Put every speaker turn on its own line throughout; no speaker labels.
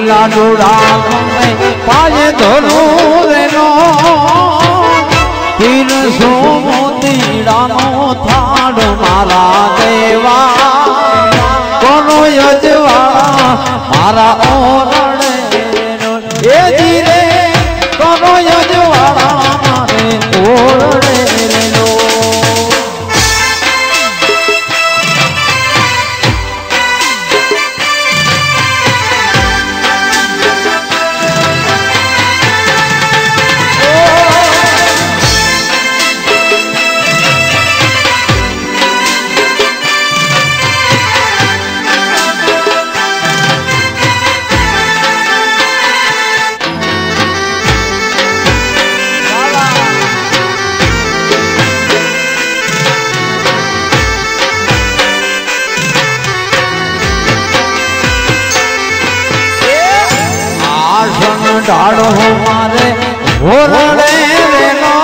લાડુડા પાયે ધોલું રેનો પીર સો થાડ મારા દેવા. કોનો યજવા મારા ઓરડે ઢાળો મારે હોરડે રેલો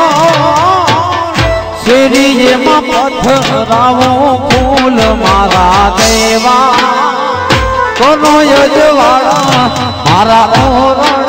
શેરીમાં પથરાવો ફૂલ મારા દેવા. કોનો યજવાળા મારા ઓરડે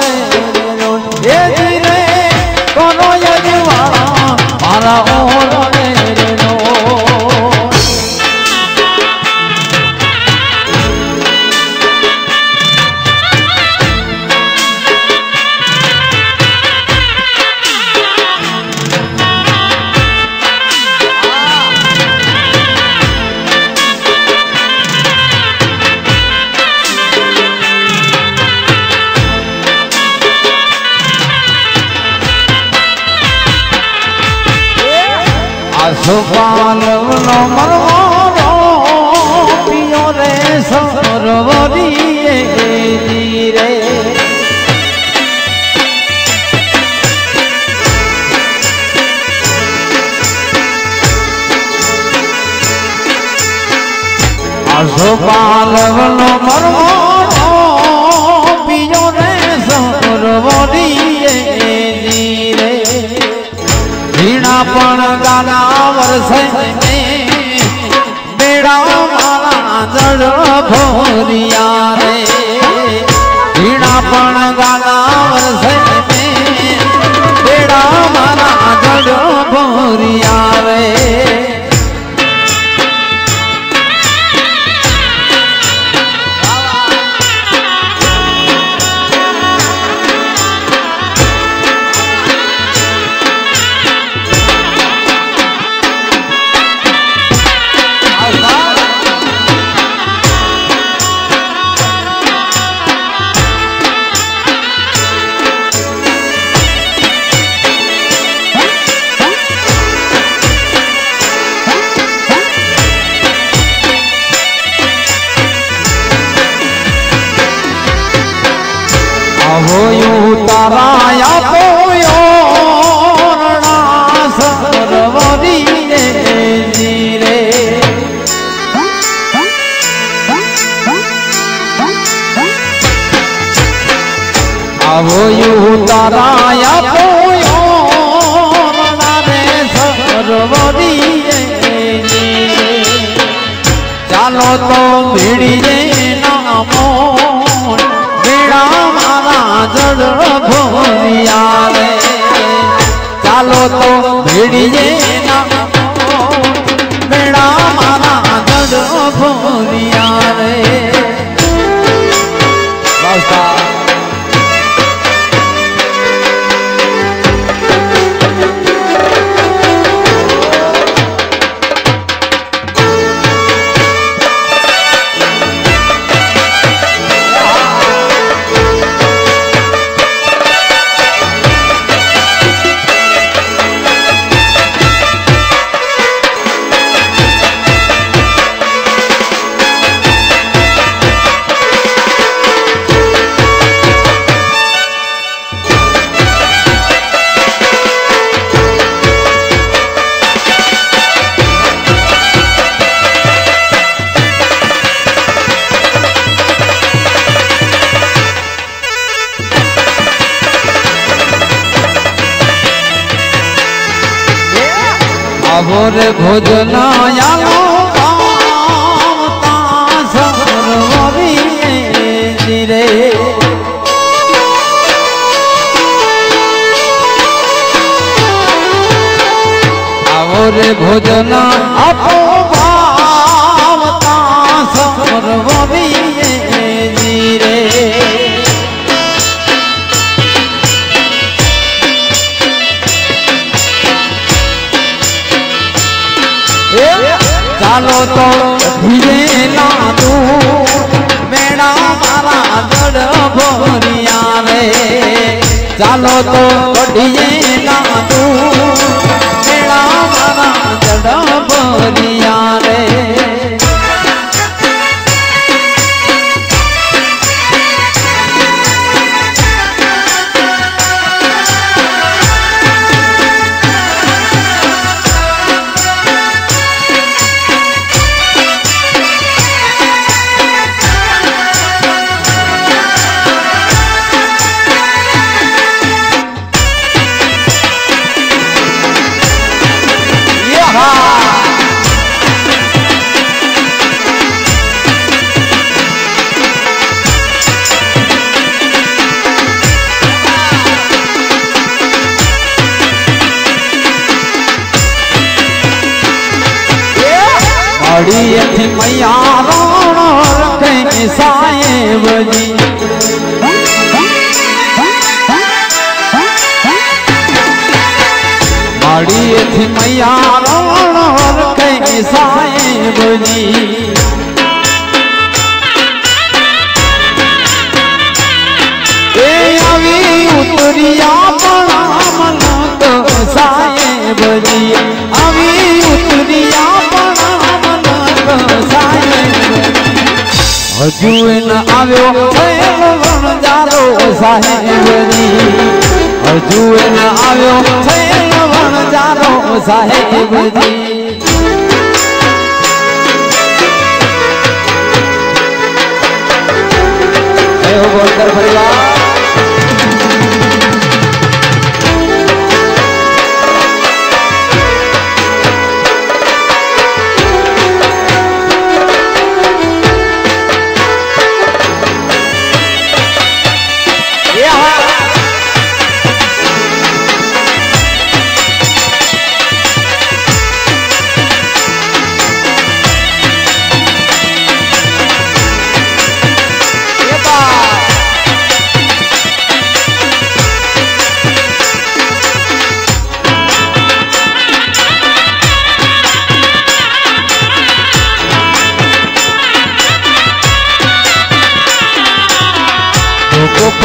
આસુપાલવનો મરવાનો પિયો રે સરોવરીએ રે. આસુપાલવનો મરવાનો પિયો રે સરોવરીએ રે. પણ ગાલા વરસે બેડા મારા જળ ચાલો તો ભીડીએ આહોર ભોજનાયાલો રે ભોજન આપો ભાવતા સફરવી ચાલો તો ધીરે લાદું મેળા મારા જડ ભરી આવે ચાલો તો કઢીએ લાદું મેળા મારા જડ ભરી આવે અડીએથી મૈયા રોણ રખે સાહેબજી અડીએથી મૈયા રોણ રખે સાહેબજી એ આવી ઉતરિયા પણ મનક સાહેબજી આવી ઉતરિયા હજુ ન આવ્યો વણજારો સાહેબની હજુ ન આવ્યો વણજારો સાહેબની પરિવાર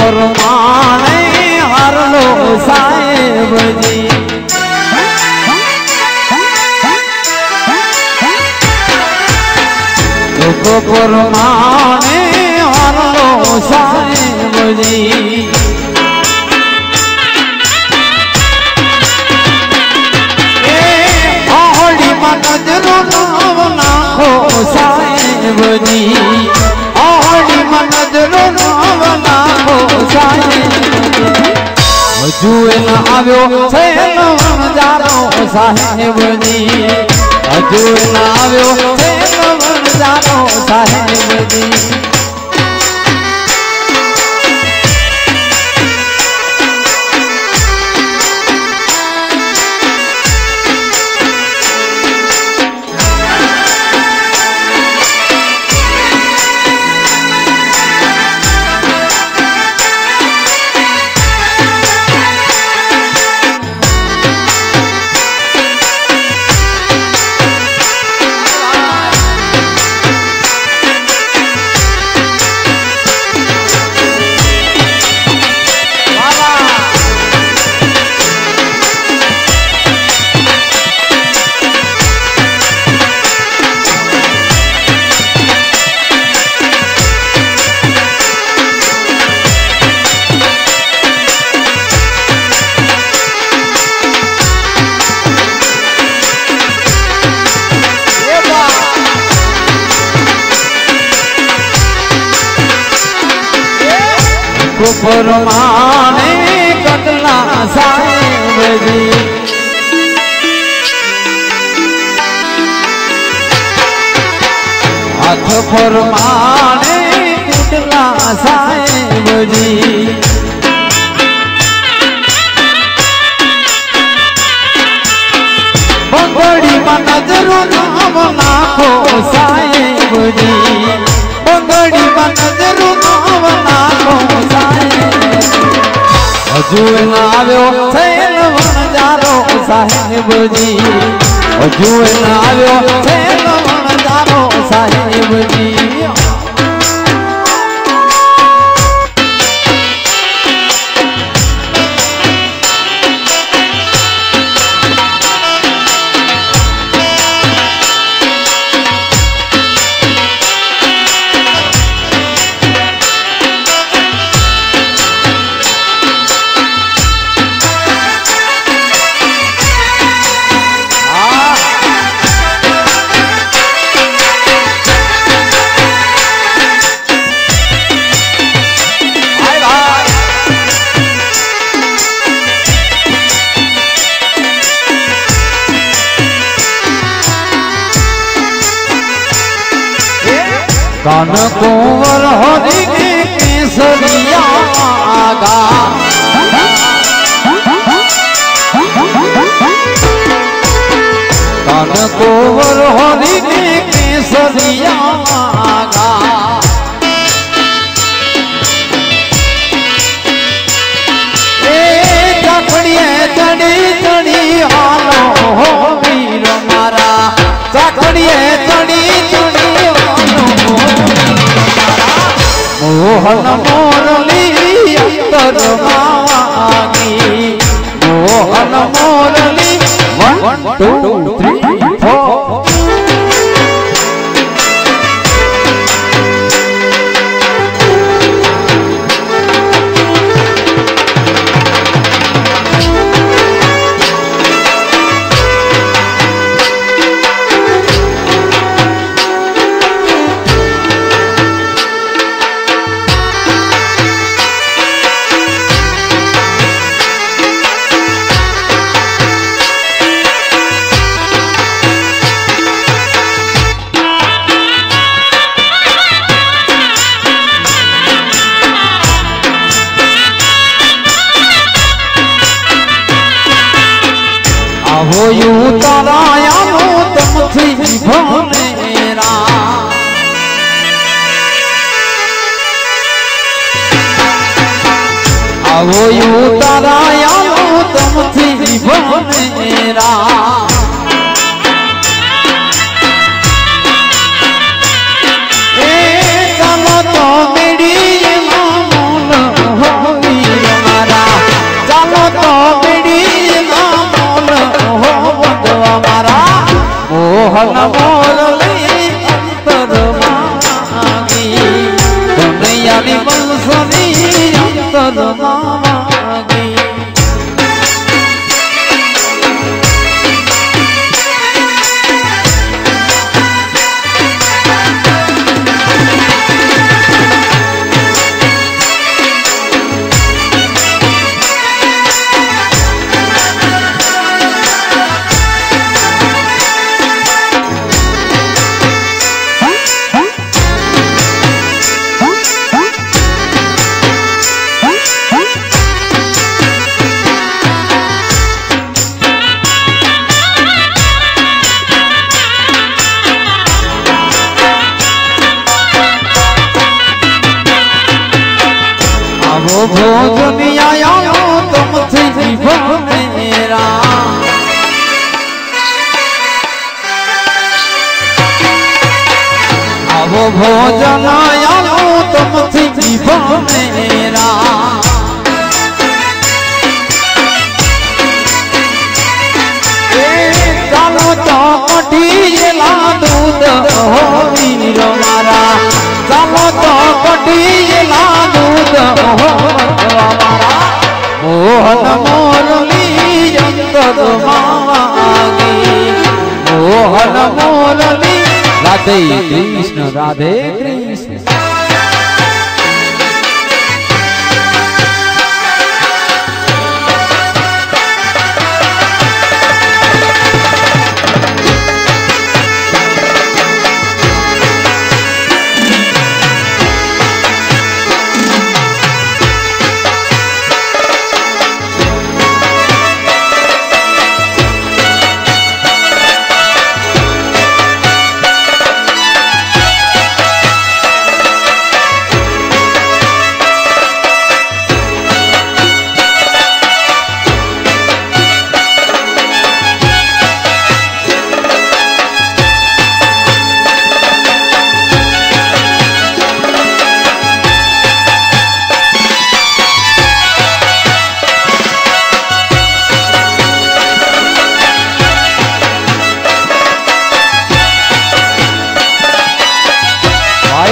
લોકો પરમાણે હારલો સાહેબજી લોકો પરમાણે હારલો સાહેબજી એ આહોડીમાં નજરો નાવ નાખો સાહેબજી આહોડીમાં હજુ એનો આવ્યો થયેલો વણજારો સાહેબજી હજુ કુપરમાને કટલા સાહેબજી. હાથ ફરમાને કટલા સાહેબજી. બંગડી બંગડીમાં નજરું નામ નાખો સાહેબજી. બંગડીમાં નજરું નામ નાખો ના આવ્યો થયેલ વણજારો સાહેબજી ના આવ્યો થયેલ વણજારો સાહેબજી કાન કુંવર હરી ને કેસરિયા આગા કાન કુંવર હરી ને કેસરિયા આગા એ ચકડીએ ચડી ચડી હાલો હો વીર મારા ચાકડીએ ચડી મોહન મોરલી અંતર માગી મોહન મોરલી આવો યુ તરાયાનું તમથી ભમેરા આવો યુ તરાયાનું તમથી ભમેરા મોહન મોરલી આવો ભોજનાયાલો તમથી ભમેરા એ ચાલો તો કઢીએલા દૂધ હો વીર મારા ચાલો મારા મોહન મોરલી રાધે કૃષ્ણ રાધે કૃષ્ણ.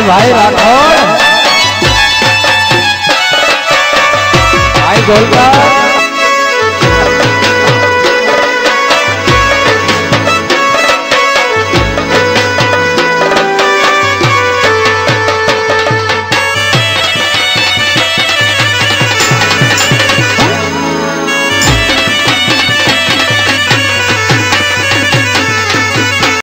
ભાઈ રાઠોડ ભાઈ ગોલકા